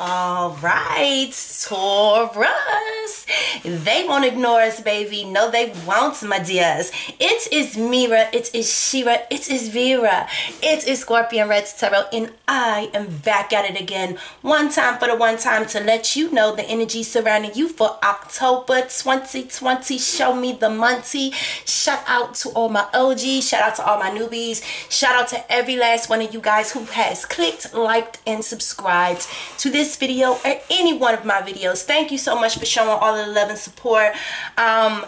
All right, Taurus. They won't ignore us, baby. No, they won't, my dears. It is Mira. It is Shira. It is Vera. It is Scorpion Reddz Tarot. And I am back at it again. One time for the one time to let you know the energy surrounding you for October 2020. Show me the Monty. Shout out to all my OGs. Shout out to all my newbies. Shout out to every last one of you guys who has clicked, liked, and subscribed to this this video or any one of my videos. Thank you so much for showing all the love and support. Um,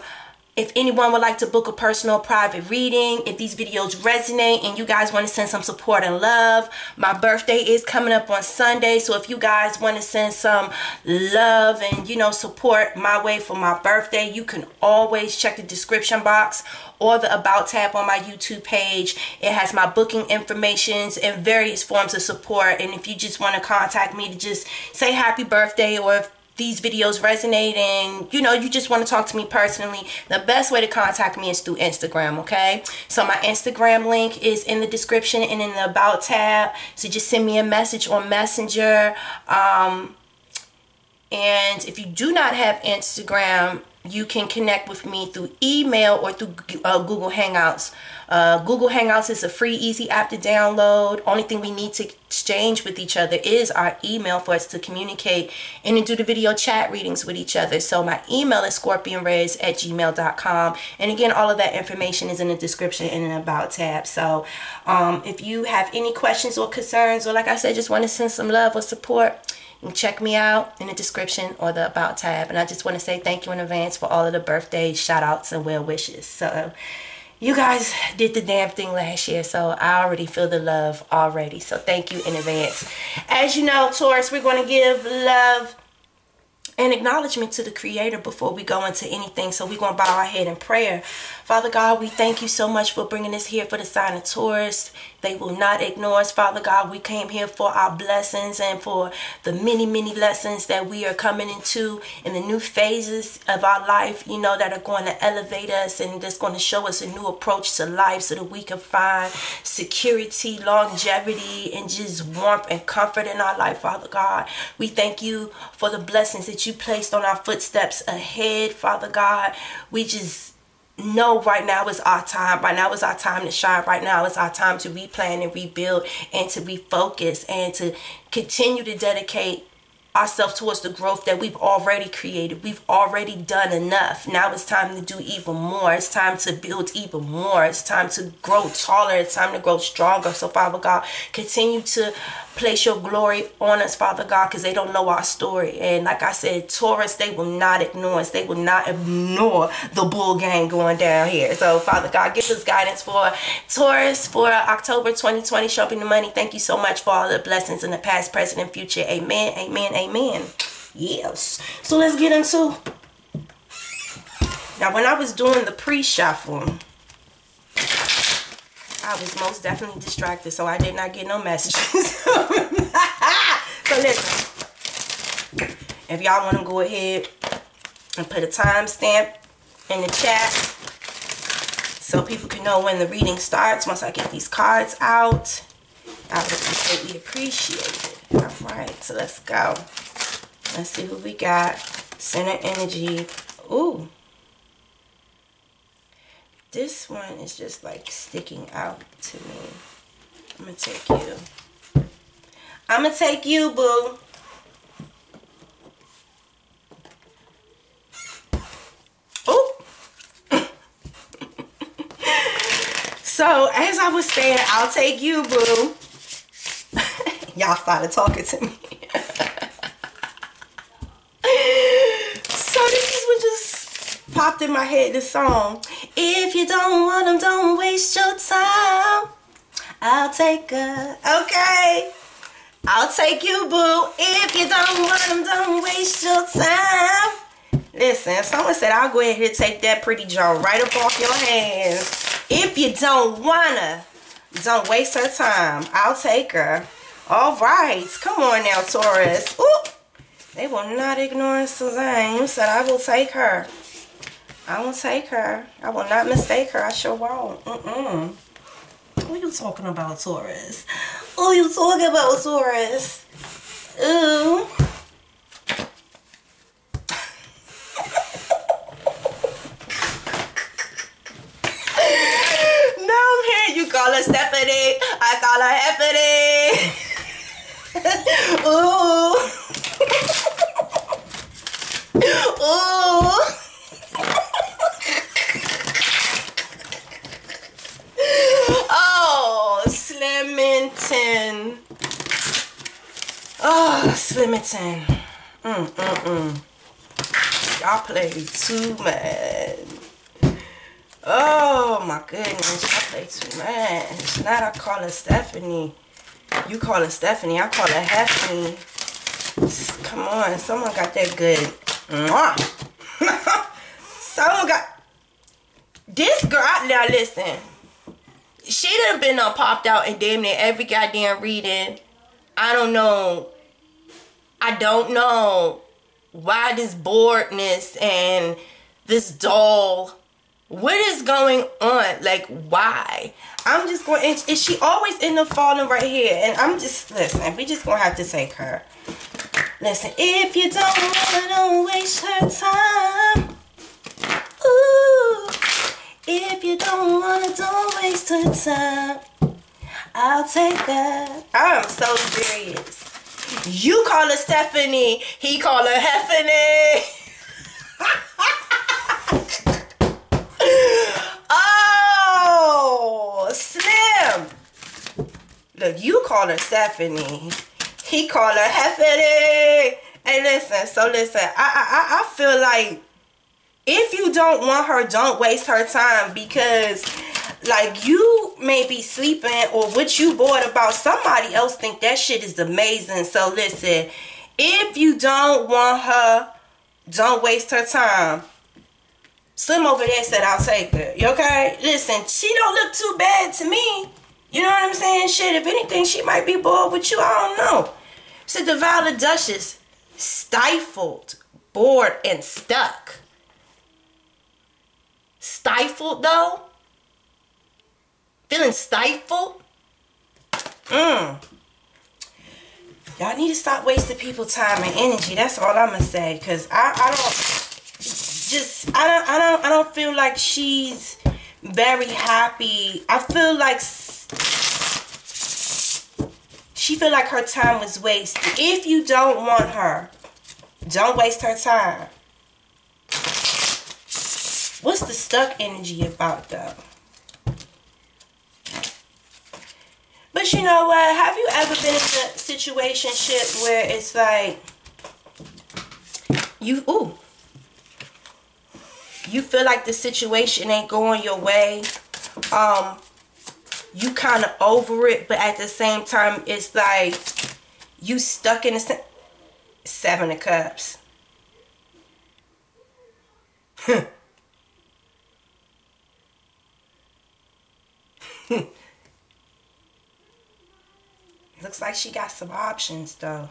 if anyone would like to book a personal private reading, if these videos resonate and you guys want to send some support and love, my birthday is coming up on Sunday. So if you guys want to send some love and, you know, support my way for my birthday, you can always check the description box or the About tab on my YouTube page. It has my booking informations and various forms of support. And if you just want to contact me to just say happy birthday or if these videos resonate and you know you just want to talk to me personally the best way to contact me is through instagram okay? So my instagram link is in the description and in the about tab so just send me a message on messenger um, and if you do not have instagram you can connect with me through email or through uh, Google Hangouts. Uh, Google Hangouts is a free, easy app to download. Only thing we need to exchange with each other is our email for us to communicate and to do the video chat readings with each other. So my email is scorpionreddz at gmail.com. And again, all of that information is in the description and in the About tab. So um, if you have any questions or concerns, or like I said, just want to send some love or support, check me out in the description or the about tab. And i just want to say thank you in advance for all of the birthday shout outs and well wishes. So you guys did the damn thing last year so i already feel the love already. So thank you in advance. As you know taurus we're going to give love and acknowledgement to the creator before we go into anything. So we're going to bow our head in prayer. Father God, we thank you so much for bringing us here for the sign of Taurus. They will not ignore us, Father God. We came here for our blessings and for the many, many lessons that we are coming into in the new phases of our life, you know, that are going to elevate us and that's going to show us a new approach to life so that we can find security, longevity, and just warmth and comfort in our life, Father God. We thank you for the blessings that you placed on our footsteps ahead, Father God. We just know right now is our time. Right now is our time to shine. Right now is our time to replan and rebuild and to refocus and to continue to dedicate ourselves towards the growth that we've already created. We've already done enough. Now it's time to do even more. It's time to build even more. It's time to grow taller. It's time to grow stronger. So Father God, continue to place your glory on us, Father God, because they don't know our story. And like I said, Taurus, they will not ignore us. They will not ignore the bull gang going down here. So Father God, give us guidance for Taurus for October 2020, shopping the money. Thank you so much for all the blessings in the past, present, and future. Amen, amen, amen. Yes. So let's get into... Now, when I was doing the pre-shuffle, I was most definitely distracted, so I did not get no messages. so listen, if y'all want to go ahead and put a timestamp in the chat so people can know when the reading starts once I get these cards out, I would greatly appreciate it. All right, so let's go. Let's see who we got. Center energy. Ooh. This one is just like sticking out to me. I'm going to take you. I'm going to take you, boo. Oh. so, as I was saying, I'll take you, boo. Y'all started talking to me. So this is what just popped in my head this song. If you don't want them, don't waste your time. I'll take her. Okay. I'll take you, boo. If you don't want them, don't waste your time. Listen, someone said I'll go ahead and take that pretty John right up off your hands. If you don't wanna, don't waste her time. I'll take her. All right. Come on now, Taurus. Ooh. They will not ignore Suzanne. said, I will take her. I will take her. I will not mistake her. I sure won't. Mm-mm. You talking about, Taurus? are you talking about, Taurus? Ooh. now I'm hearing you call her Stephanie. I call her Effany. Ooh. Ooh. oh, Slimington. Oh, Slimington. Mm, mm, mm. Y'all play too much. Oh my goodness, I play too much. Not I call her Stephanie. You call her Stephanie, I call her Heffany. Come on, someone got that good. someone got this girl out now listen. She done been on popped out and damn near every goddamn reading. I don't know. I don't know why this boredness and this dull what is going on? Like why? I'm just going is she always in the falling right here? And i'm just listen we just gonna have to take her. Listen if you don't wanna don't waste her time. Ooh if you don't wanna don't waste her time. I'll take that. I'm so serious. You call her stephanie he call her heffany oh, Slim. Look, you call her Stephanie. He call her Heffany. Hey, listen. So listen, I, I I feel like if you don't want her, don't waste her time because like you may be sleeping or what you bored about somebody else think that shit is amazing so listen if you don't want her don't waste her time Slim over there said, I'll take her. You okay? Listen, she don't look too bad to me. You know what I'm saying? Shit, if anything, she might be bored with you. I don't know. Said the Violet Duchess, stifled, bored, and stuck. Stifled, though? Feeling stifled? Mmm. Y'all need to stop wasting people time and energy. That's all I'm going to say. Because I, I don't just I don't I don't I don't feel like she's very happy. I feel like she feel like her time was wasted. If you don't want her, don't waste her time. What's the stuck energy about though? But you know what? Have you ever been in a situation where it's like you ooh you feel like the situation ain't going your way um you kind of over it but at the same time it's like you stuck in the seven of cups Looks like she got some options though.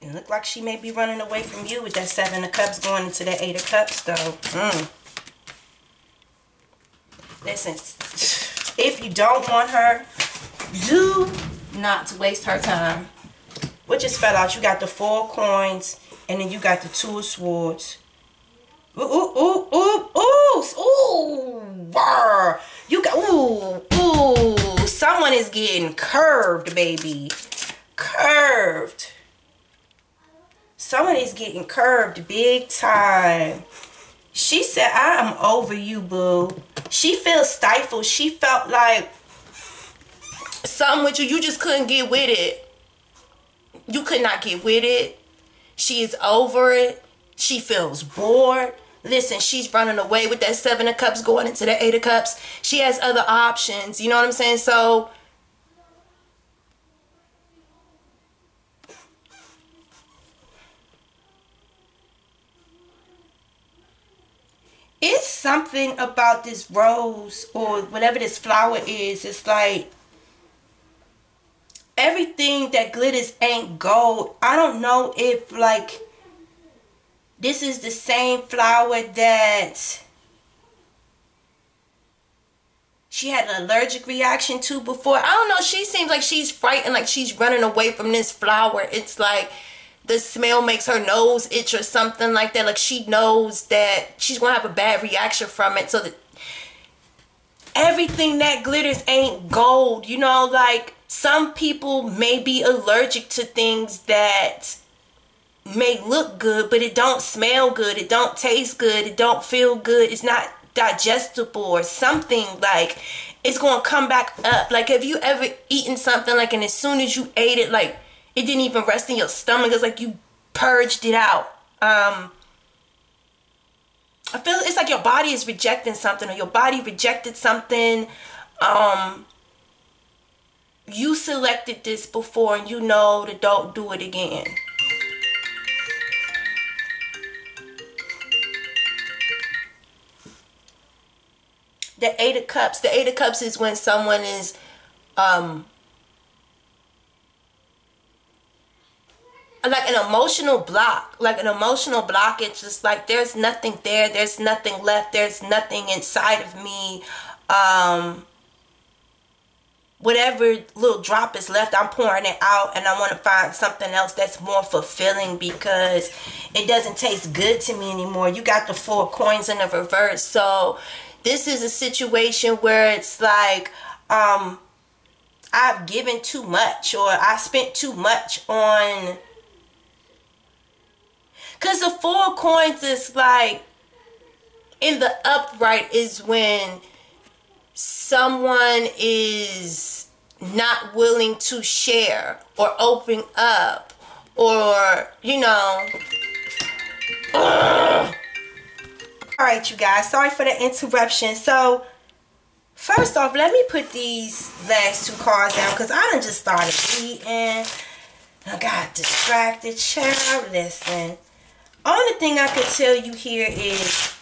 It look like she may be running away from you with that seven of cups going into that eight of cups though. Mm. Listen, if you don't want her, do not waste her time. What just fell out? You got the four coins and then you got the two swords. Ooh, ooh, ooh, ooh, ooh, ooh. You got, ooh, ooh. Someone is getting curved, baby. Curved. Someone is getting curved big time. She said, I am over you, boo. She feels stifled. She felt like something with you. You just couldn't get with it. You could not get with it. She is over it. She feels bored. Listen, she's running away with that seven of cups going into the eight of cups. She has other options. You know what I'm saying? So it's something about this rose or whatever this flower is. It's like everything that glitters ain't gold. I don't know if like this is the same flower that she had an allergic reaction to before. I don't know. She seems like she's frightened, like she's running away from this flower. It's like the smell makes her nose itch or something like that. Like she knows that she's gonna have a bad reaction from it. So that everything that glitters ain't gold. You know, like some people may be allergic to things that may look good, but it don't smell good, it don't taste good, it don't feel good, it's not digestible or something like it's gonna come back up. Like have you ever eaten something like and as soon as you ate it, like it didn't even rest in your stomach, it's like you purged it out. Um I feel it's like your body is rejecting something or your body rejected something. Um you selected this before and you know to don't do it again. The Eight of Cups. The Eight of Cups is when someone is um like an emotional block. Like an emotional block it's just like there's nothing there. There's nothing left. There's nothing inside of me. Um whatever little drop is left i'm pouring it out and i want to find something else that's more fulfilling because it doesn't taste good to me anymore. You got the four coins in the reverse. So this is a situation where it's like um i've given too much or i spent too much on because the four coins is like in the upright is when someone is not willing to share or open up or, you know. Ugh. All right, you guys. Sorry for the interruption. So, first off, let me put these last two cards down because I done just started eating. I got distracted. Child, listen only thing I could tell you here is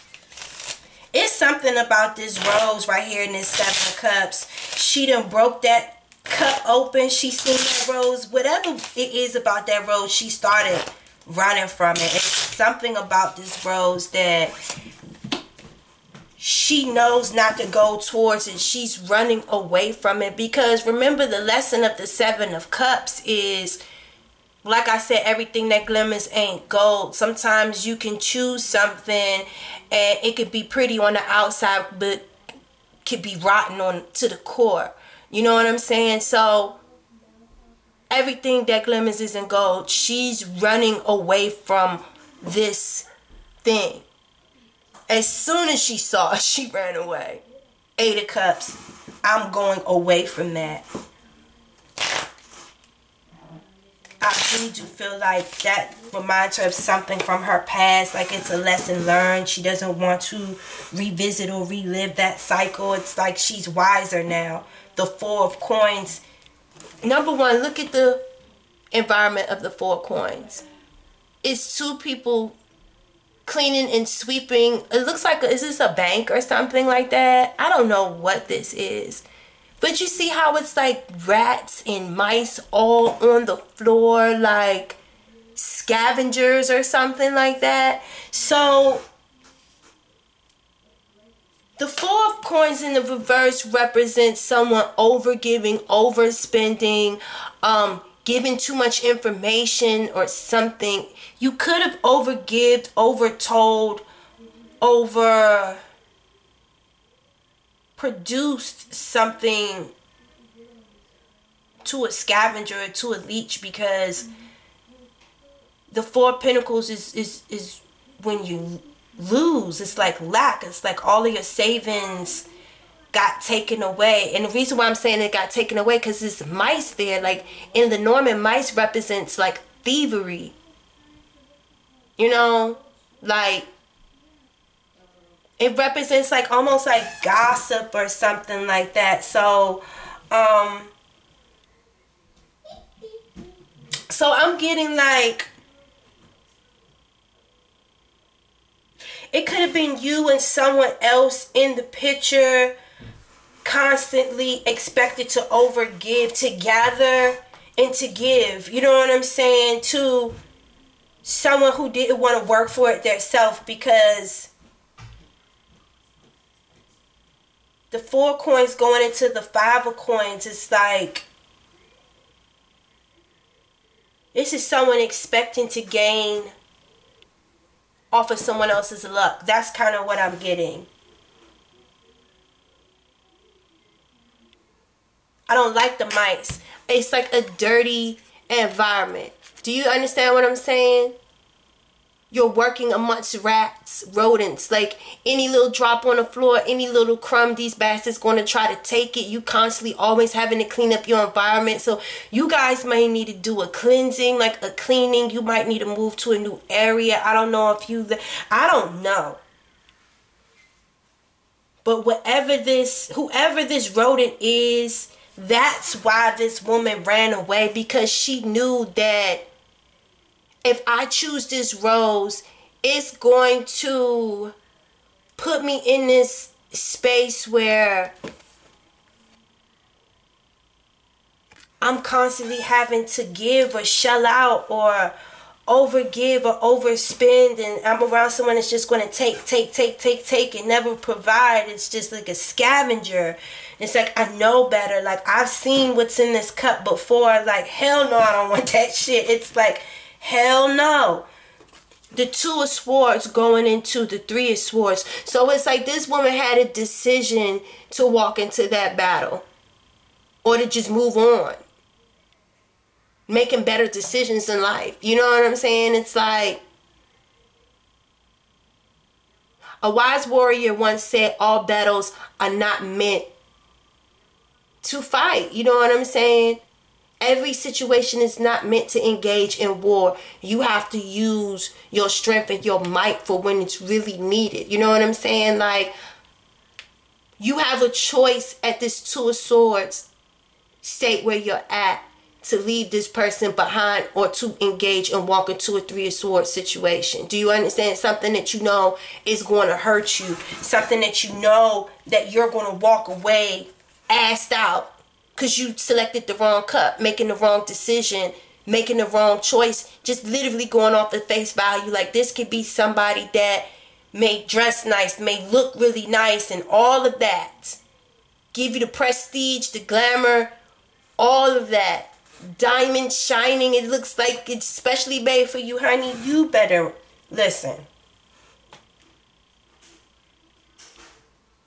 it's something about this rose right here in this seven of cups. She done broke that cup open. She seen that rose. Whatever it is about that rose, she started running from it. It's something about this rose that she knows not to go towards it. She's running away from it because remember the lesson of the seven of cups is like I said, everything that glimmers ain't gold. Sometimes you can choose something and it could be pretty on the outside, but could be rotten on to the core. You know what I'm saying? So everything that glimmers isn't gold. She's running away from this thing. As soon as she saw she ran away. Eight of Cups. I'm going away from that. I really do feel like that reminds her of something from her past, like it's a lesson learned. She doesn't want to revisit or relive that cycle. It's like she's wiser now. The Four of Coins. Number one, look at the environment of the Four Coins. It's two people cleaning and sweeping. It looks like, is this a bank or something like that? I don't know what this is. But you see how it's like rats and mice all on the floor, like scavengers or something like that. So the four of coins in the reverse represents someone overgiving, overspending, um, giving too much information or something. You could have overgived, overtold, over produced something to a scavenger to a leech because the four pentacles is is is when you lose it's like lack it's like all of your savings got taken away. And the reason why i'm saying it got taken away because there's mice there like in the norman mice represents like thievery. You know? Like it represents like almost like gossip or something like that. So, um, so I'm getting like, it could have been you and someone else in the picture constantly expected to overgive to gather and to give. You know what I'm saying? To someone who didn't want to work for it themselves because the four coins going into the five of coins it's like this is someone expecting to gain off of someone else's luck that's kind of what i'm getting I don't like the mice. It's like a dirty environment. Do you understand what I'm saying? You're working amongst rats, rodents, like any little drop on the floor, any little crumb, these bastards going to try to take it. You constantly always having to clean up your environment. So you guys may need to do a cleansing, like a cleaning. You might need to move to a new area. I don't know if you, I don't know. But whatever this, whoever this rodent is, that's why this woman ran away because she knew that if I choose this rose, it's going to put me in this space where I'm constantly having to give or shell out or overgive or overspend and I'm around someone that's just going to take, take, take, take, take and never provide. It's just like a scavenger. It's like I know better. Like I've seen what's in this cup before. Like hell no, I don't want that shit. It's like hell no. The two of swords going into the three of swords. So it's like this woman had a decision to walk into that battle or to just move on. Making better decisions in life. You know what I'm saying? It's like a wise warrior once said, All battles are not meant to fight. You know what I'm saying? Every situation is not meant to engage in war. You have to use your strength and your might for when it's really needed. You know what I'm saying? Like, you have a choice at this Two of Swords state where you're at to leave this person behind or to engage and walk into a three of swords situation do you understand something that you know is going to hurt you something that you know that you're going to walk away assed out because you selected the wrong cup, making the wrong decision, making the wrong choice, just literally going off the face value. Like this could be somebody that may dress nice, may look really nice, and all of that. Give you the prestige, the glamour, all of that. Diamond shining, it looks like it's specially made for you, honey. You better listen.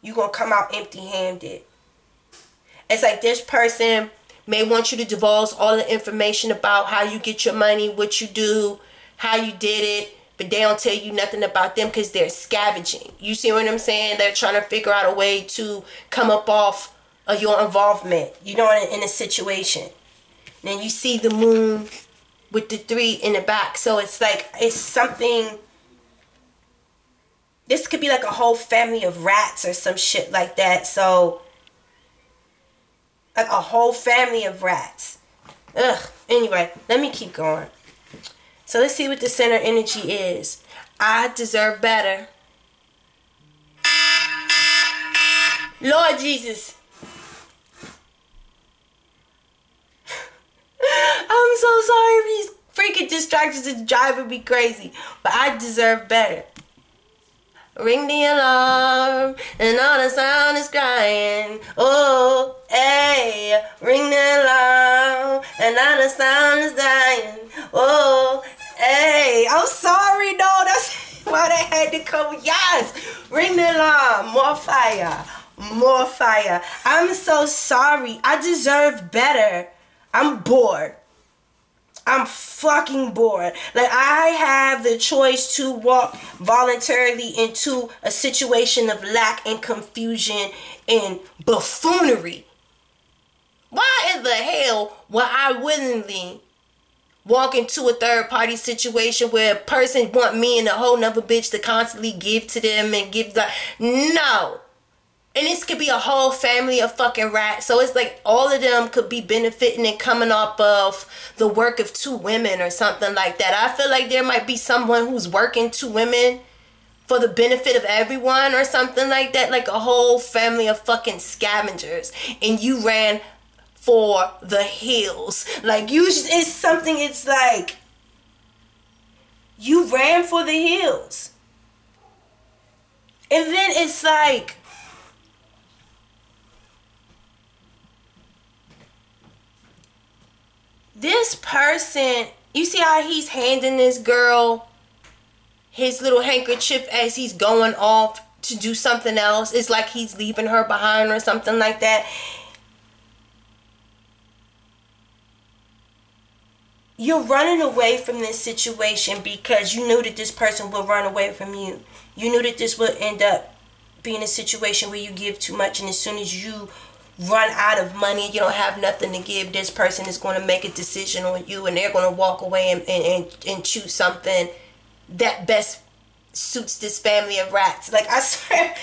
You're going to come out empty handed. It's like this person may want you to divulge all the information about how you get your money, what you do, how you did it, but they don't tell you nothing about them because they're scavenging. You see what I'm saying? They're trying to figure out a way to come up off of your involvement, you know, in, a situation. Then you see the moon with the three in the back. So it's like, it's something this could be like a whole family of rats or some shit like that. So like a whole family of rats. Ugh. Anyway, let me keep going. So let's see what the center energy is. I deserve better. Lord Jesus. I'm so sorry these freaking distractions is driving me crazy. But I deserve better. Ring the alarm, and all the sound is crying. Oh, hey, ring the alarm, and all the sound is dying. Oh, hey, I'm sorry, no, that's why they had to come. Yes, ring the alarm, more fire, more fire. I'm so sorry. I deserve better. I'm bored. I'm fucking bored. Like I have the choice to walk voluntarily into a situation of lack and confusion and buffoonery. Why in the hell would I willingly walk into a third party situation where a person want me and a whole nother bitch to constantly give to them and give like no and this could be a whole family of fucking rats. So it's like all of them could be benefiting and coming off of the work of two women or something like that. I feel like there might be someone who's working two women for the benefit of everyone or something like that. Like a whole family of fucking scavengers. And you ran for the hills. Like you, it's something, it's like you ran for the hills. And then it's like, This person, you see how he's handing this girl his little handkerchief as he's going off to do something else. It's like he's leaving her behind or something like that. You're running away from this situation because you knew that this person will run away from you. You knew that this would end up being a situation where you give too much, and as soon as you run out of money, you don't have nothing to give, this person is going to make a decision on you, and they're going to walk away and, and, and, and choose something that best suits this family of rats. Like, I swear,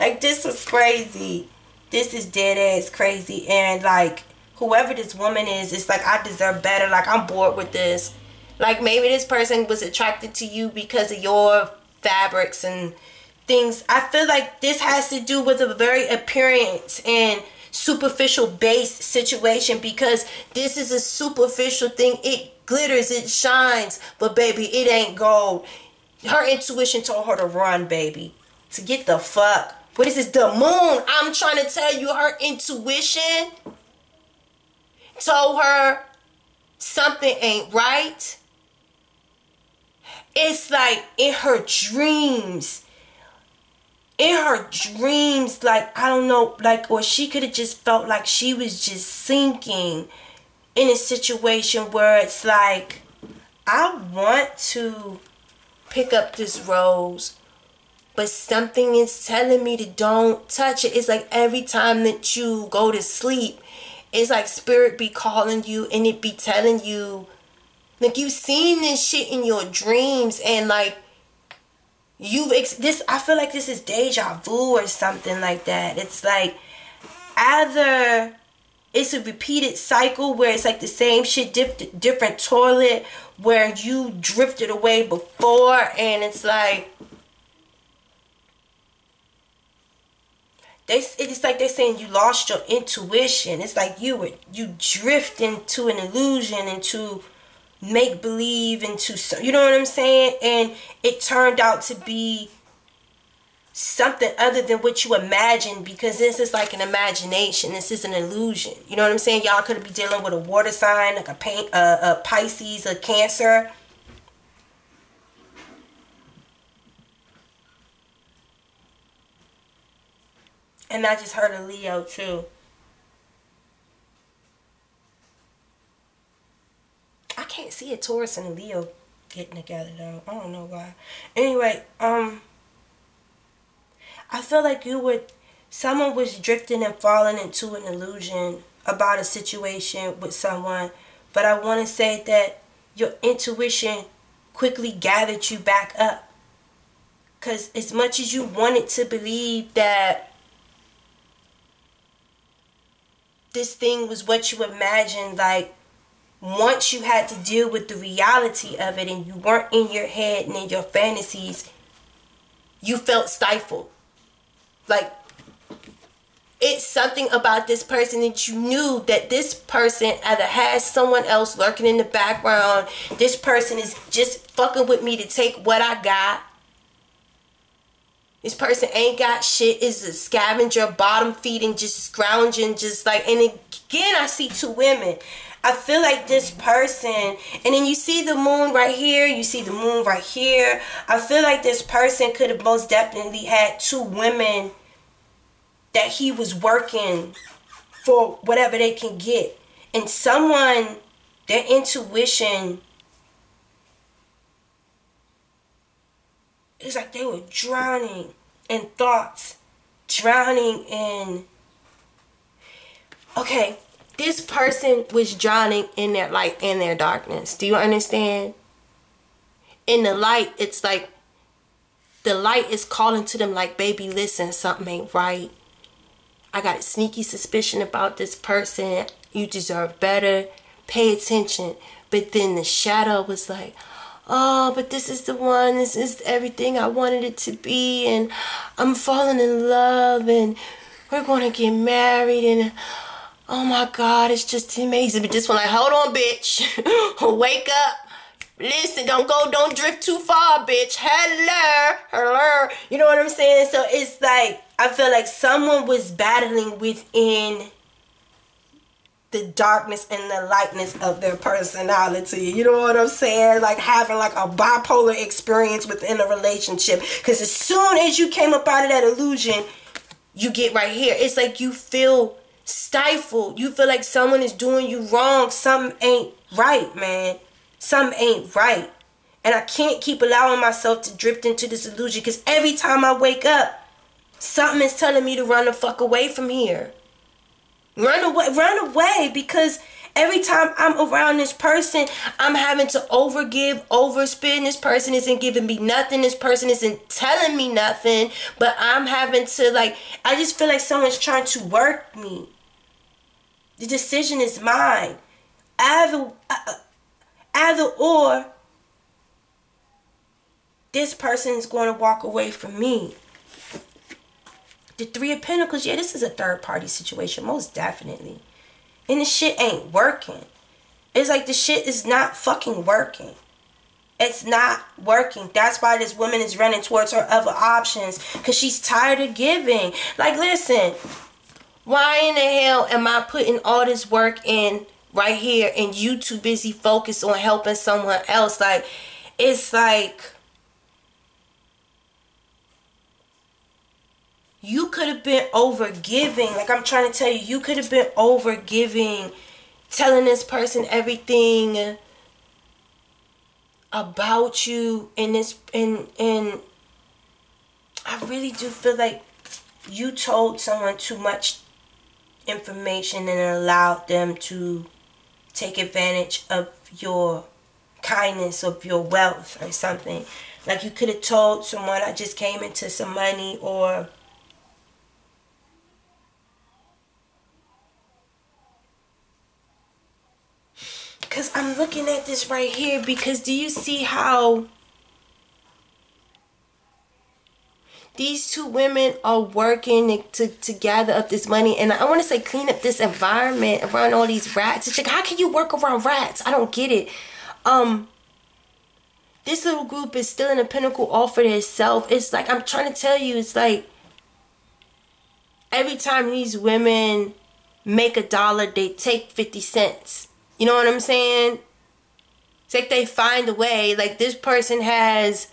like, this was crazy. This is dead ass crazy. And, like, whoever this woman is, it's like I deserve better. Like I'm bored with this. Like maybe this person was attracted to you because of your fabrics and things. I feel like this has to do with a very appearance and superficial based situation because this is a superficial thing. It glitters, it shines, but baby, it ain't gold. Her intuition told her to run, baby. To get the fuck. What is this? The moon. I'm trying to tell you, her intuition told her something ain't right. It's like in her dreams. In her dreams, like, I don't know, like, or she could have just felt like she was just sinking in a situation where it's like, I want to pick up this rose, but something is telling me to don't touch it. It's like every time that you go to sleep, it's like spirit be calling you and it be telling you like you've seen this shit in your dreams and like you've ex- this i feel like this is deja vu or something like that it's like either it's a repeated cycle where it's like the same shit diff- different toilet where you drifted away before and it's like they it's like they're saying you lost your intuition. It's like you were you drift into an illusion into make believe into you know what I'm saying? And it turned out to be something other than what you imagined because this is like an imagination. This is an illusion. You know what I'm saying? Y'all could be dealing with a water sign like a paint, a Pisces, a Cancer And I just heard a Leo too. I can't see a Taurus and a Leo getting together though. I don't know why. Anyway, um I feel like you would someone was drifting and falling into an illusion about a situation with someone, but I want to say that your intuition quickly gathered you back up. Cuz as much as you wanted to believe that this thing was what you imagined like once you had to deal with the reality of it and you weren't in your head and in your fantasies you felt stifled. Like it's something about this person that you knew that this person either has someone else lurking in the background. This person is just fucking with me to take what i got. This person ain't got shit, is a scavenger, bottom feeding, just scrounging, just like, and again, I see two women. I feel like this person, and then you see the moon right here, you see the moon right here. I feel like this person could have most definitely had two women that he was working for whatever they can get. And someone, their intuition it's like they were drowning in thoughts, drowning in. Okay, this person was drowning in their light in their darkness. Do you understand? In the light, it's like the light is calling to them like, baby, listen, something ain't right. I got a sneaky suspicion about this person. You deserve better. Pay attention. But then the shadow was like, oh, but this is the one, this is everything I wanted it to be, and I'm falling in love, and we're going to get married, and oh my God, it's just amazing. But this one, like, hold on, bitch, wake up. Listen, don't go, don't drift too far, bitch. Hello, hello. You know what I'm saying? So it's like, I feel like someone was battling within the darkness and the lightness of their personality. You know what I'm saying? Like having like a bipolar experience within a relationship. Because as soon as you came up out of that illusion, you get right here. It's like you feel stifled. You feel like someone is doing you wrong. Something ain't right, man. something ain't right. And I can't keep allowing myself to drift into this illusion because every time I wake up, something is telling me to run the fuck away from here. Run away, run away because every time I'm around this person, I'm having to overgive, overspend. This person isn't giving me nothing. This person isn't telling me nothing. But I'm having to, like, I just feel like someone's trying to work me. The decision is mine. Either, uh, either or, this person is going to walk away from me. The Three of Pentacles, yeah, this is a third party situation, most definitely. And the shit ain't working. It's like the shit is not fucking working. It's not working. That's why this woman is running towards her other options. Because she's tired of giving. Like, listen, why in the hell am I putting all this work in right here and you too busy focused on helping someone else? Like, it's like you could have been over giving. Like I'm trying to tell you, you could have been over giving, telling this person everything about you and this and and I really do feel like you told someone too much information and allowed them to take advantage of your kindness of your wealth or something. Like you could have told someone i just came into some money or because i'm looking at this right here because do you see how these two women are working to, to gather up this money and i want to say clean up this environment around all these rats it's like how can you work around rats? I don't get it. Um this little group is still in a pinnacle all for itself. It's like i'm trying to tell you it's like every time these women make a dollar they take 50 cents. You know what i'm saying? It's like they find a way. Like this person has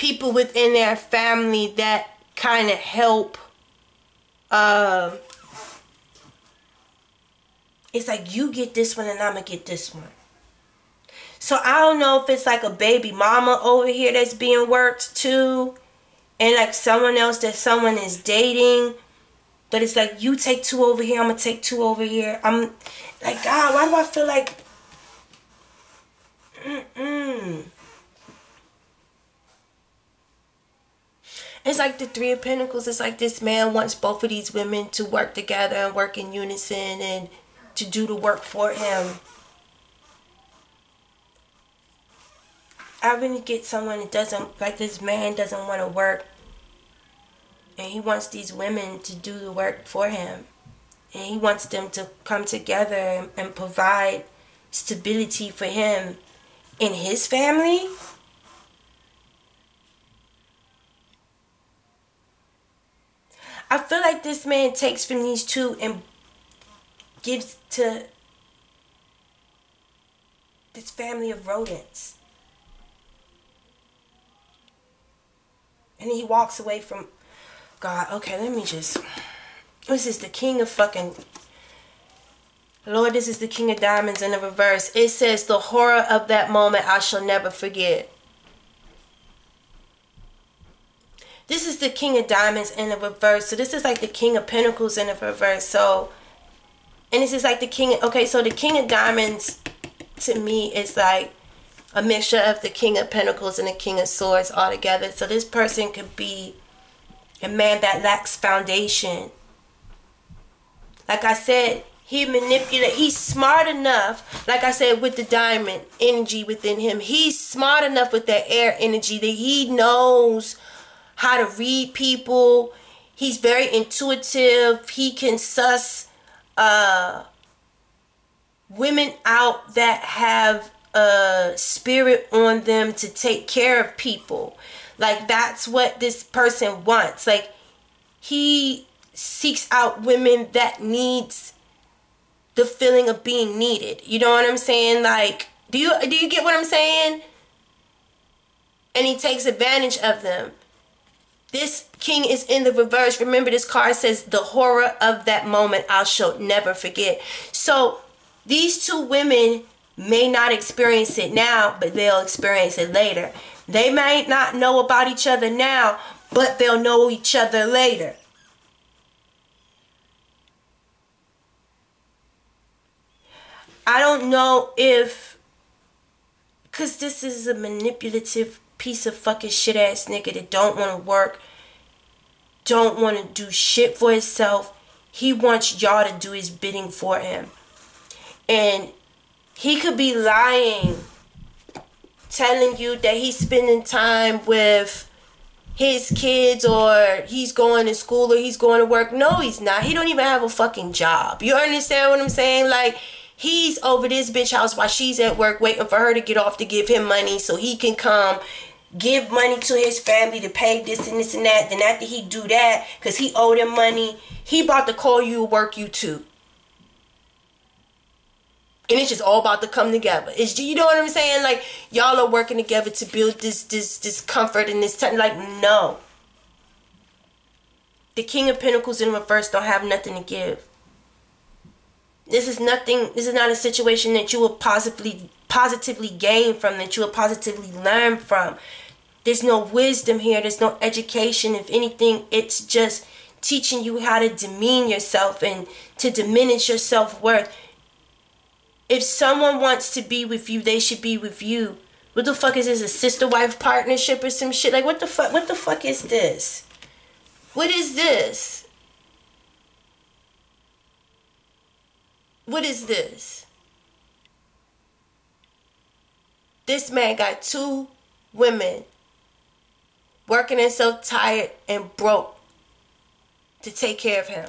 people within their family that kind of help uh, it's like you get this one and I'm gonna get this one. So I don't know if it's like a baby mama over here that's being worked too, and like someone else that someone is dating. But it's like you take two over here, I'm gonna take two over here. I'm like God, why do I feel like? Mm-mm. It's like the Three of Pentacles. It's like this man wants both of these women to work together and work in unison and to do the work for him. I really get someone that doesn't, like this man doesn't want to work. And he wants these women to do the work for him. And he wants them to come together and, and provide stability for him in his family I feel like this man takes from these two and gives to this family of rodents. And he walks away from God. Okay, let me just. This is the king of fucking. Lord, this is the king of diamonds in the reverse. It says, The horror of that moment I shall never forget. This is the King of Diamonds in the reverse. So this is like the King of Pentacles in the reverse. So, and this is like the King. okay, so the King of Diamonds to me is like a mixture of the King of Pentacles and the King of Swords all together. So this person could be a man that lacks foundation. Like I said, he manipulate he's smart enough like i said with the diamond energy within him he's smart enough with that air energy that he knows how to read people. He's very intuitive. He can suss uh, women out that have a spirit on them to take care of people. Like that's what this person wants. Like he seeks out women that needs the feeling of being needed. You know what I'm saying? Like do you do you get what I'm saying? And he takes advantage of them. This king is in the reverse. Remember, this card says, the horror of that moment I shall never forget. So these two women may not experience it now, but they'll experience it later. They may not know about each other now, but they'll know each other later. I don't know if, because this is a manipulative piece of fucking shit ass nigga that don't want to work, don't want to do shit for himself. He wants y'all to do his bidding for him. And he could be lying, telling you that he's spending time with his kids or he's going to school or he's going to work. No, he's not. He don't even have a fucking job. You understand what I'm saying? Like he's over this bitch house while she's at work waiting for her to get off to give him money so he can come give money to his family to pay this and this and that. Then after he do that, because he owed him money, he about to call you work you too. And it's just all about to come together. It's you know what I'm saying? Like y'all are working together to build this this this comfort and this time. Like no. The King of Pentacles in reverse don't have nothing to give. This is nothing. This is not a situation that you will positively positively gain from. That you will positively learn from. There's no wisdom here. There's no education. If anything, it's just teaching you how to demean yourself and to diminish your self worth. If someone wants to be with you, they should be with you. What the fuck is this? A sister wife partnership or some shit? Like what the fuck? What the fuck is this? What is this? What is this? This man got two women working himself tired and broke to take care of him.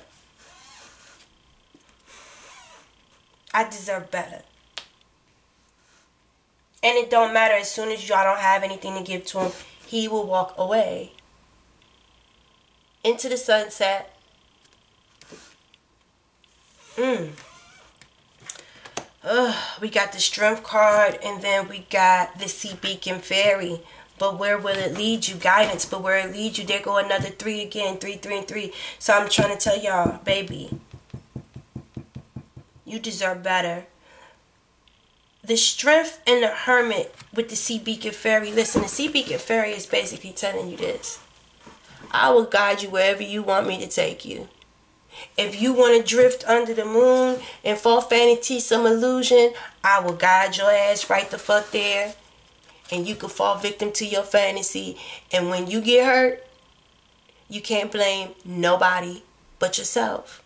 I deserve better. And it don't matter as soon as y'all don't have anything to give to him, he will walk away. Into the sunset. Mm. Ugh, we got the strength card and then we got the sea beacon fairy but where will it lead you? Guidance, but where it leads you, there go another three again, three, three, and three. So I'm trying to tell y'all, baby, you deserve better. The strength and the hermit with the sea beacon fairy. Listen, the sea beacon fairy is basically telling you this. I will guide you wherever you want me to take you. If you want to drift under the moon and fall fantasy some illusion, I will guide your ass right the fuck there and you could fall victim to your fantasy. And when you get hurt, you can't blame nobody but yourself.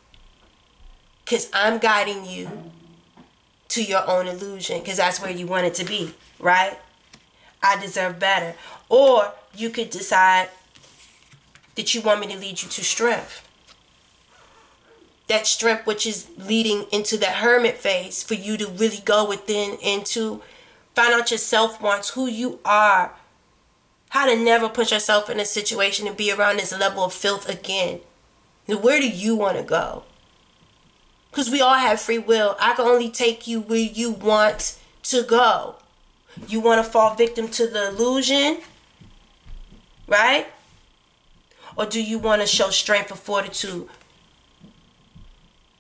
Because I'm guiding you to your own illusion because that's where you want it to be, right? I deserve better. Or you could decide that you want me to lead you to strength. That strength, which is leading into that hermit phase, for you to really go within and to Find out your self wants, who you are. How to never put yourself in a situation and be around this level of filth again. Where do you want to go? Because we all have free will. I can only take you where you want to go. You want to fall victim to the illusion? Right? Or do you want to show strength and fortitude?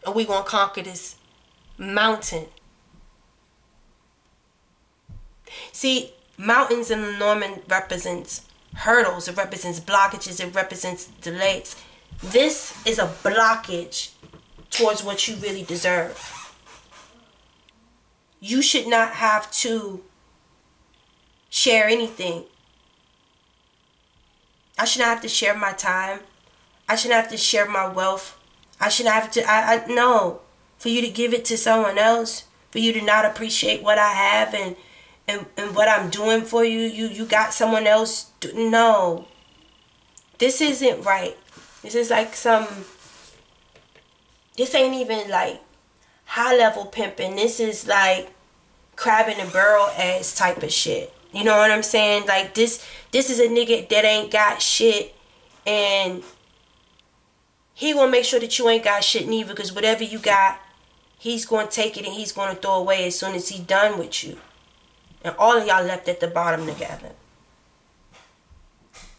Are we going to conquer this mountain? See, mountains in the Lenormand represents hurdles, it represents blockages, it represents delays. This is a blockage towards what you really deserve. You should not have to share anything. I shouldn't have to share my time. I shouldn't have to share my wealth. I shouldn't have to, I, I no. For you to give it to someone else, for you to not appreciate what I have and and, and what I'm doing for you, you you got someone else. Do, no, this isn't right. This is like some. This ain't even like high level pimping. This is like crab in a barrel ass type of shit. You know what I'm saying? Like this this is a nigga that ain't got shit and he gonna make sure that you ain't got shit neither because whatever you got, he's gonna take it and he's gonna throw away as soon as he's done with you. And all of y'all left at the bottom together.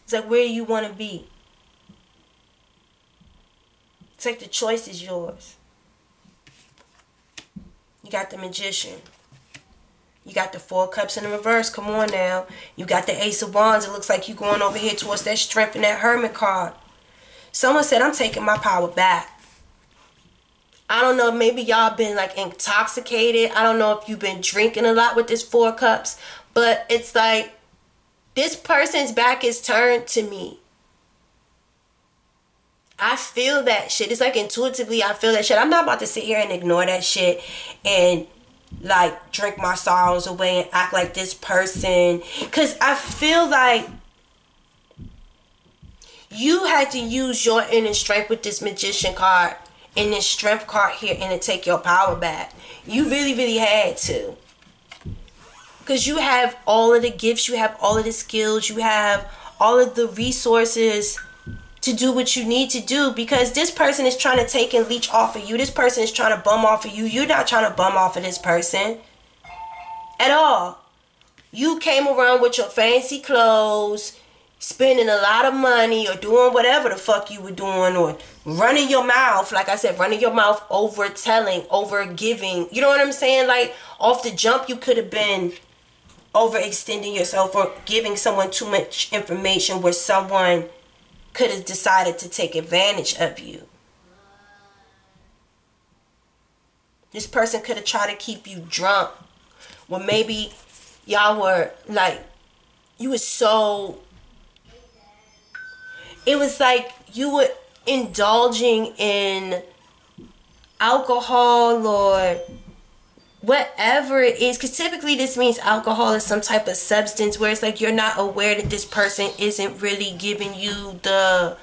It's like where you want to be. It's like the choice is yours. You got the magician. You got the four cups in the reverse. Come on now. You got the ace of wands. It looks like you going over here towards that strength and that hermit card. Someone said, I'm taking my power back. I don't know, maybe y'all been like intoxicated. I don't know if you've been drinking a lot with this four cups, but it's like this person's back is turned to me. I feel that shit. It's like intuitively, I feel that shit. I'm not about to sit here and ignore that shit and like drink my sorrows away and act like this person. Because I feel like you had to use your inner strength with this magician card and this strength card here and to take your power back. You really, really had to. Because you have all of the gifts, you have all of the skills, you have all of the resources to do what you need to do because this person is trying to take and leech off of you. This person is trying to bum off of you. You're not trying to bum off of this person at all. You came around with your fancy clothes, spending a lot of money or doing whatever the fuck you were doing or running your mouth. Like I said, running your mouth over telling, over giving. You know what I'm saying? Like off the jump, you could have been overextending yourself or giving someone too much information where someone could have decided to take advantage of you. This person could have tried to keep you drunk. Well, maybe y'all were like, you were so. It was like you were indulging in alcohol or whatever it is because typically this means alcohol is some type of substance where it's like you're not aware that this person isn't really giving you the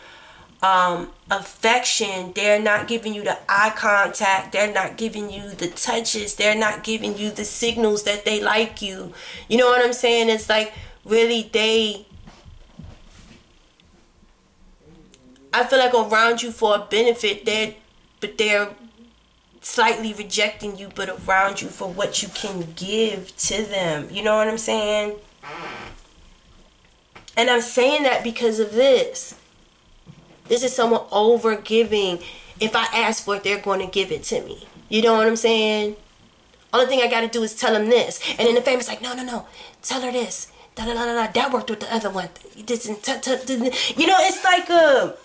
um, affection. They're not giving you the eye contact. They're not giving you the touches. They're not giving you the signals that they like you. You know what i'm saying? It's like really they i feel like around you for a benefit they're but they're slightly rejecting you but around you for what you can give to them. You know what I'm saying? And I'm saying that because of this. This is someone over giving. If I ask for it, they're going to give it to me. You know what I'm saying? Only thing I got to do is tell them this. And then the family's like, no, no, no. Tell her this. Da, da, da, da, da. That worked with the other one. You know, it's like a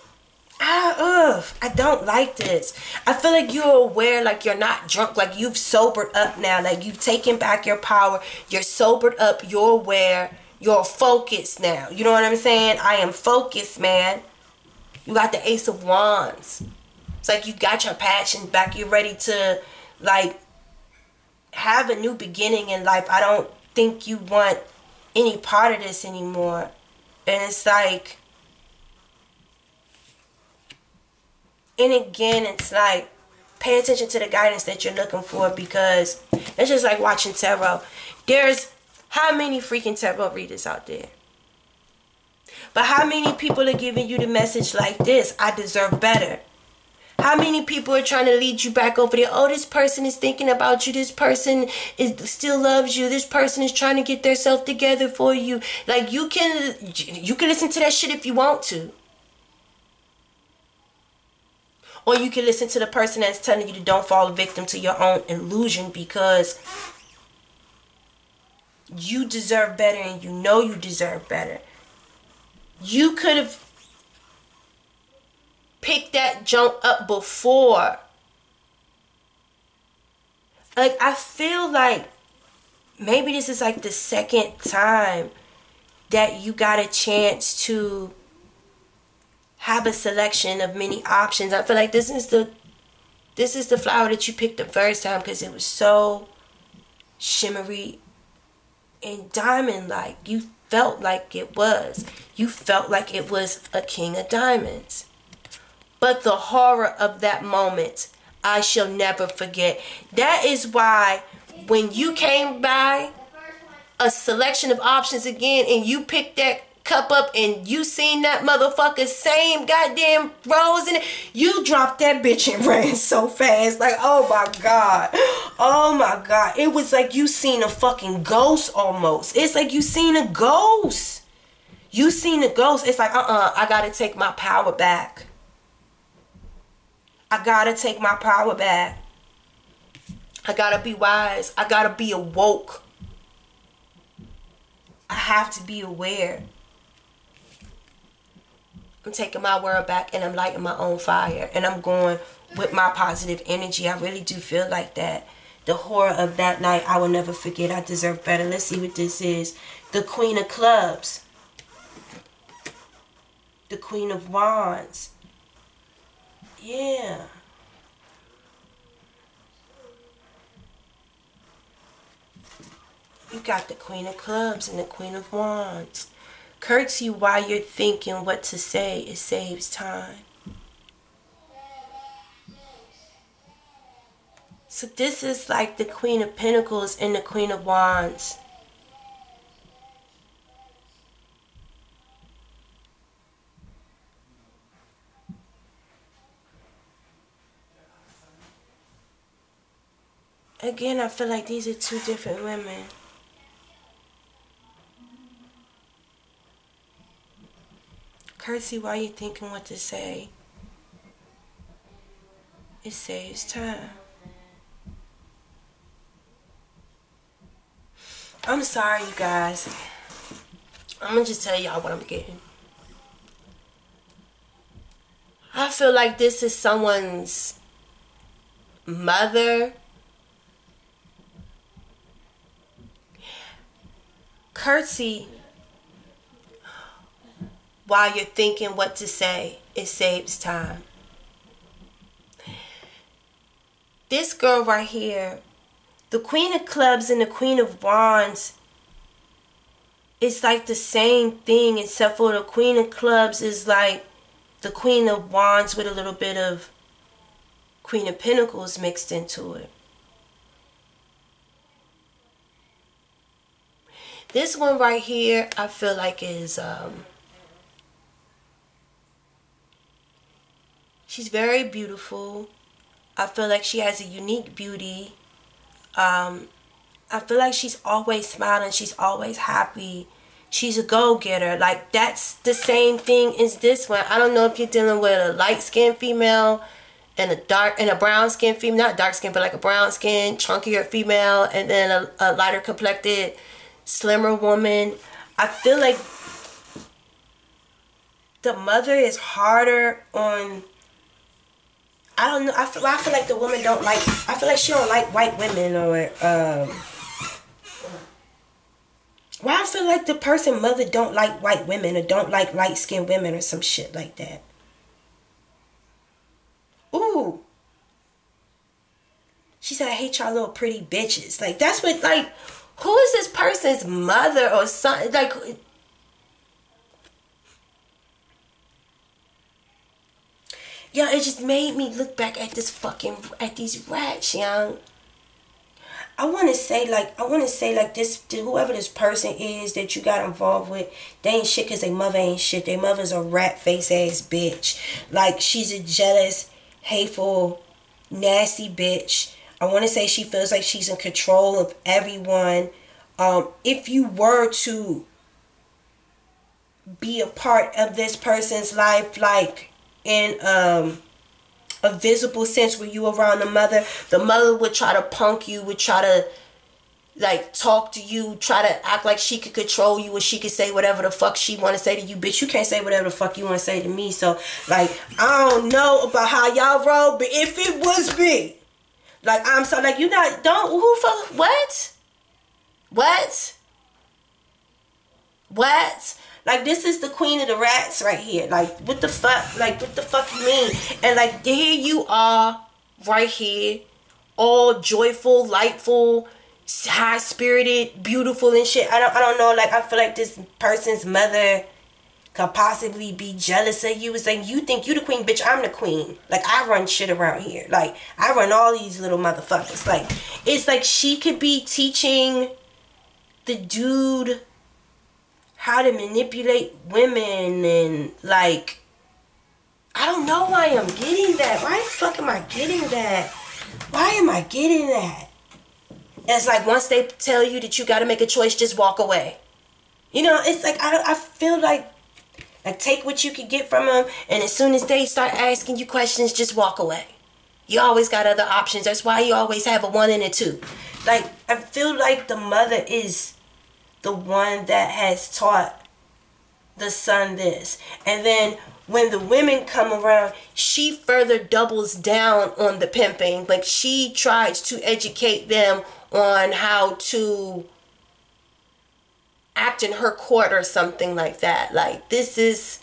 I, ugh, I don't like this. I feel like you're aware, like you're not drunk, like you've sobered up now, like you've taken back your power, you're sobered up, you're aware, you're focused now. You know what I'm saying? I am focused, man. You got the Ace of Wands. It's like you got your passion back. You're ready to, like, have a new beginning in life. I don't think you want any part of this anymore. And it's like, and again, it's like pay attention to the guidance that you're looking for because it's just like watching tarot. There's how many freaking tarot readers out there? But how many people are giving you the message like this? I deserve better. How many people are trying to lead you back over there? Oh, this person is thinking about you. This person is still loves you. This person is trying to get their self together for you. Like you can you can listen to that shit if you want to. Or you can listen to the person that's telling you to don't fall victim to your own illusion because you deserve better and you know you deserve better. You could have picked that junk up before. Like, I feel like maybe this is like the second time that you got a chance to have a selection of many options. I feel like this is the this is the flower that you picked the first time because it was so shimmery and diamond like. You felt like it was. You felt like it was a king of diamonds. But the horror of that moment, I shall never forget. That is why when you came by a selection of options again and you picked that cup up and you seen that motherfucker same goddamn rose in it, you dropped that bitch and ran so fast. Like, oh my God. Oh my God. It was like you seen a fucking ghost almost. It's like you seen a ghost. You seen a ghost. It's like, uh-uh, I gotta take my power back. I gotta take my power back. I gotta be wise. I gotta be awoke. I have to be aware. I'm taking my world back and I'm lighting my own fire and I'm going with my positive energy. I really do feel like that. The horror of that night, I will never forget. I deserve better. Let's see what this is. The Queen of Clubs. The Queen of Wands. Yeah. You got the Queen of Clubs and the Queen of Wands. Curtsy while you're thinking what to say. It saves time. So this is like the Queen of Pentacles and the Queen of Wands. Again, I feel like these are two different women. Curtsy while you're thinking what to say. It saves time. I'm sorry, you guys. I'm gonna just tell y'all what I'm getting. I feel like this is someone's mother. Curtsy, while you're thinking what to say, it saves time. This girl right here the Queen of Clubs and the Queen of Wands it's like the same thing except for the Queen of Clubs is like the Queen of Wands with a little bit of Queen of Pentacles mixed into it. This one right here, I feel like is um she's very beautiful. I feel like she has a unique beauty. Um, I feel like she's always smiling. She's always happy. She's a go-getter. Like, that's the same thing as this one. I don't know if you're dealing with a light-skinned female and a dark and a brown skinned female. Not dark skin, but like a brown skinned chunkier female. And then a, a lighter complected, slimmer woman. I feel like the mother is harder on I don't know. I feel, I feel like the woman don't like. I feel like she don't like white women or um. Why I feel like the person mother don't like white women or don't like light skinned women or some shit like that. Ooh. She said, I hate y'all little pretty bitches. Like that's what like who is this person's mother or son like Yo, it just made me look back at this fucking at these rats, young. I want to say like I want to say like this whoever this person is that you got involved with, they ain't shit because their mother ain't shit. Their mother's a rat face ass bitch. Like she's a jealous, hateful, nasty bitch. I want to say she feels like she's in control of everyone. Um, if you were to be a part of this person's life, like in um a visible sense where you around the mother. The mother would try to punk you would try to like talk to you try to act like she could control you or she could say whatever the fuck she want to say to you. Bitch you can't say whatever the fuck you want to say to me. So like i don't know about how y'all roll but if it was me like i'm so like you not don't who fuck what? What? What like this is the queen of the rats right here. Like what the fuck? Like what the fuck you mean? And like here you are, right here, all joyful, lightful, high spirited, beautiful and shit. I don't I don't know. Like I feel like this person's mother could possibly be jealous of you. It's like you think you the queen, bitch. I'm the queen. Like I run shit around here. Like I run all these little motherfuckers. Like it's like she could be teaching the dude how to manipulate women and like I don't know why I'm getting that. Why the fuck am I getting that? Why am I getting that? it's like once they tell you that you got to make a choice, just walk away. You know, it's like I I feel like like take what you can get from them, and as soon as they start asking you questions, just walk away. You always got other options. That's why you always have a one and a two. Like I feel like the mother is the one that has taught the son this. And then when the women come around, she further doubles down on the pimping. Like she tries to educate them on how to act in her court or something like that. Like this is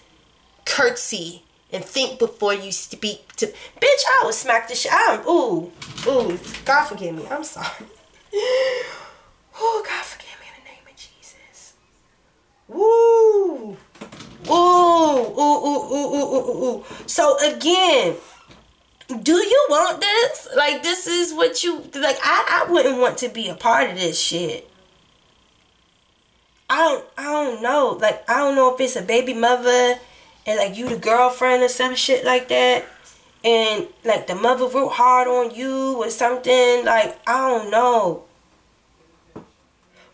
curtsy and think before you speak to bitch I will smack the shit I'm ooh ooh God forgive me I'm sorry oh God forgive me in the name of Jesus woo! Ooh ooh ooh ooh ooh ooh ooh so again do you want this? Like this is what you like I, I wouldn't want to be a part of this shit. I don't I don't know. Like I don't know if it's a baby mother and like you the girlfriend or some shit like that and like the mother wrote hard on you or something. Like i don't know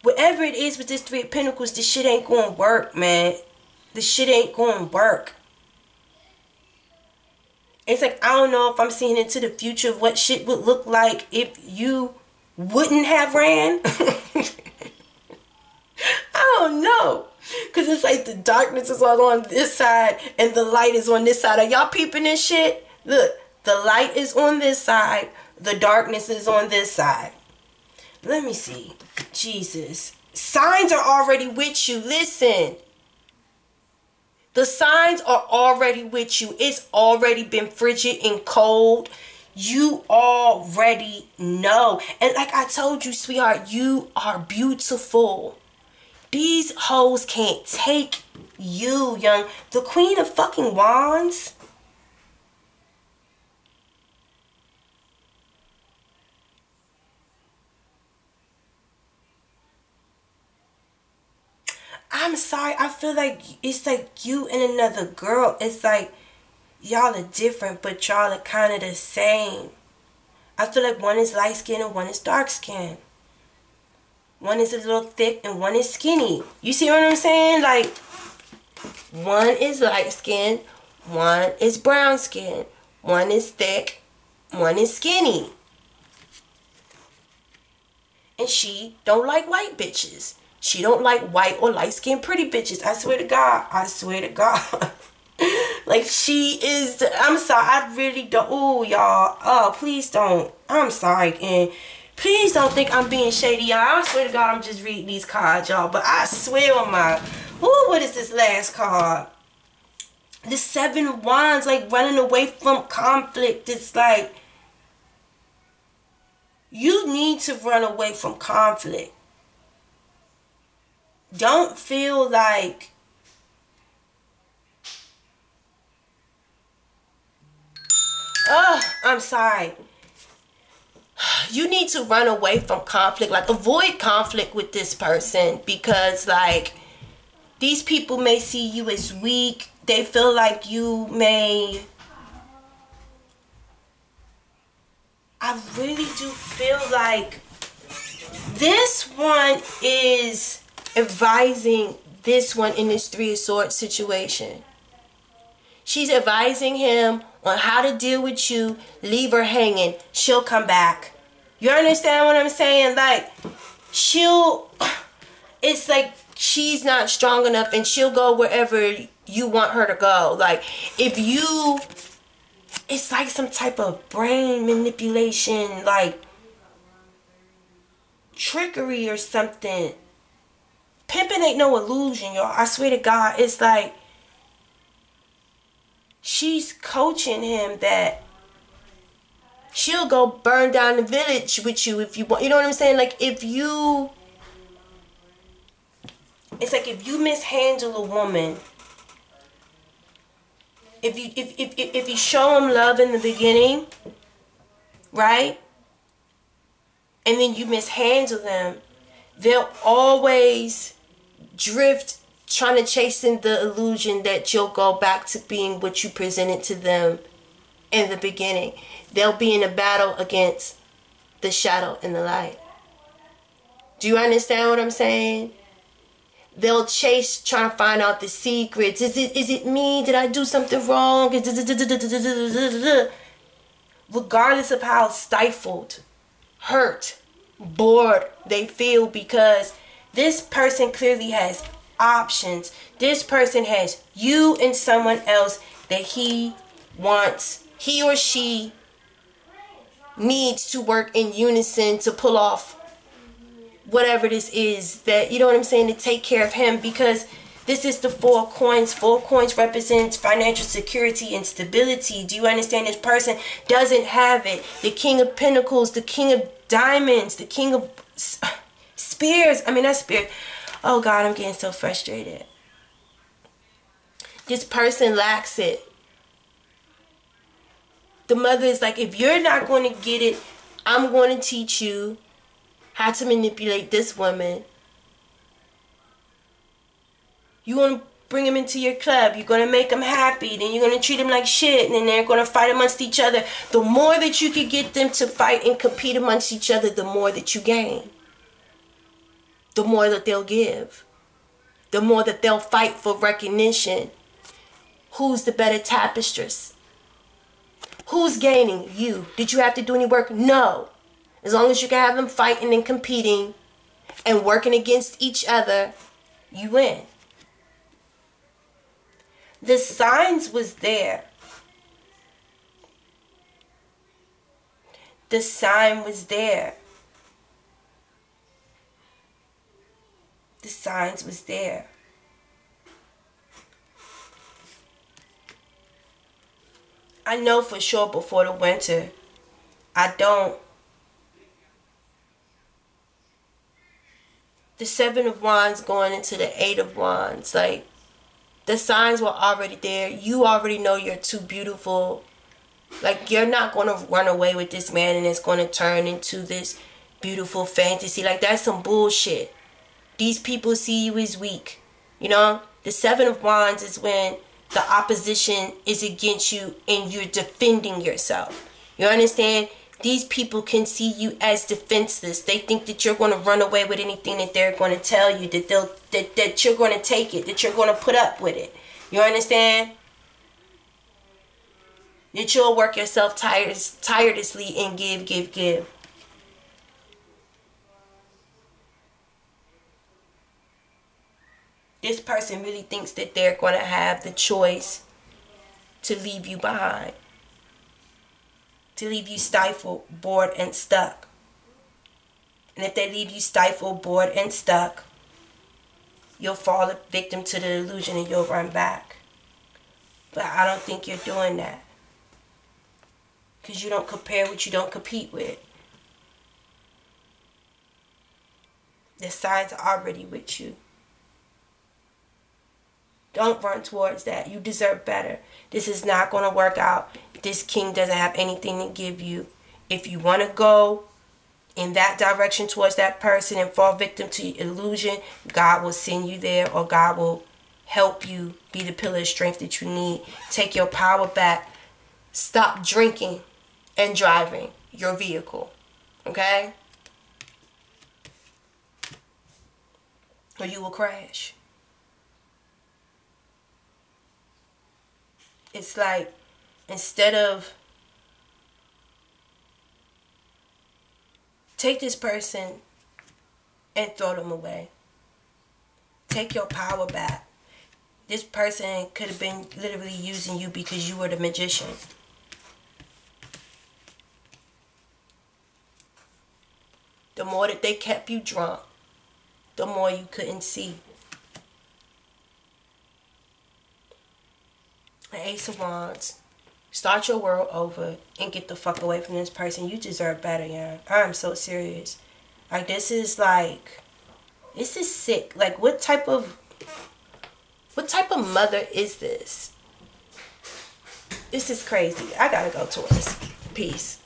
whatever it is with this three of pentacles this shit ain't gonna work man this shit ain't gonna work it's like i don't know if i'm seeing into the future of what shit would look like if you wouldn't have ran i don't know Cause it's like the darkness is all on this side and the light is on this side. Are y'all peeping this shit? Look, the light is on this side, the darkness is on this side. Let me see. Jesus. Signs are already with you. Listen. The signs are already with you. It's already been frigid and cold. You already know. And like I told you, sweetheart, you are beautiful. These hoes can't take you, young. The queen of fucking wands. I'm sorry. I feel like it's like you and another girl. It's like y'all are different, but y'all are kind of the same. I feel like one is light skin and one is dark skin. One is a little thick and one is skinny. You see what I'm saying? Like, one is light skin, one is brown skin, one is thick, one is skinny. And she don't like white bitches. She don't like white or light skinned pretty bitches. I swear to God. I swear to God. like she is I'm sorry. I really don't oh y'all. Oh please don't. I'm sorry. And Please don't think I'm being shady, y'all. I swear to God, I'm just reading these cards, y'all. But I swear on my... Ooh, what is this last card? The Seven Wands, like running away from conflict. It's like... You need to run away from conflict. Don't feel like... Oh, I'm sorry. You need to run away from conflict like avoid conflict with this person because like these people may see you as weak. They feel like you may I really do feel like this one is advising this one in this three of swords situation she's advising him on how to deal with you leave her hanging she'll come back you understand what I'm saying? Like, she'll, it's like she's not strong enough and she'll go wherever you want her to go. Like, if you, it's like some type of brain manipulation, like trickery or something. Pimping ain't no illusion, y'all. I swear to God, it's like she's coaching him that she'll go burn down the village with you if you want. You know what I'm saying? Like if you it's like if you mishandle a woman if you if, if, if you show them love in the beginning right and then you mishandle them they'll always drift trying to chase in the illusion that you'll go back to being what you presented to them in the beginning they'll be in a battle against the shadow and the light. Do you understand what I'm saying? They'll chase, trying to find out the secrets. Is it is it me? Did I do something wrong? Regardless of how stifled, hurt, bored they feel because This person clearly has options. This person has you and someone else that he wants, he or she needs to work in unison to pull off whatever this is that you know what I'm saying to take care of him because this is the four coins. Four coins represents financial security and stability. Do you understand? This person doesn't have it. The king of pentacles, the king of diamonds, the king of spears. I mean, that's spear. Oh God, I'm getting so frustrated. This person lacks it. The mother is like, if you're not going to get it, I'm going to teach you how to manipulate this woman. You want to bring them into your club. You're going to make them happy. Then you're going to treat them like shit. And then they're going to fight amongst each other. The more that you can get them to fight and compete amongst each other, the more that you gain. The more that they'll give. The more that they'll fight for recognition. Who's the better tapestris? Who's gaining? You. Did you have to do any work? No. As long as you can have them fighting and competing and working against each other, you win. The signs was there. The sign was there. The signs was there. I know for sure before the winter. I don't. The Seven of Wands going into the Eight of Wands. Like, the signs were already there. You already know you're too beautiful. Like, you're not going to run away with this man and it's going to turn into this beautiful fantasy. Like, that's some bullshit. These people see you as weak. You know? The Seven of Wands is when the opposition is against you and you're defending yourself. You understand? These people can see you as defenseless. They think that you're going to run away with anything that they're going to tell you, that they'll that, that you're going to take it, that you're going to put up with it. You understand? That you'll work yourself tired, tirelessly and give, give, give. This person really thinks that they're going to have the choice to leave you behind, to leave you stifled, bored, and stuck. And if they leave you stifled, bored, and stuck, you'll fall victim to the illusion and you'll run back. But I don't think you're doing that. Because you don't compare what you don't compete with. The signs are already with you. Don't run towards that. You deserve better. This is not going to work out. This king doesn't have anything to give you. If you want to go in that direction towards that person and fall victim to illusion, God will send you there or God will help you be the pillar of strength that you need. Take your power back. Stop drinking and driving your vehicle. Okay? Or you will crash. It's like instead of take this person and throw them away. Take your power back. This person could have been literally using you because you were the magician. The more that they kept you drunk, the more you couldn't see. The Ace of Wands. Start your world over and get the fuck away from this person. You deserve better, yeah. I'm so serious. Like, this is like, this is sick. Like, what type of, what type of mother is this? This is crazy. I gotta go towards. Peace.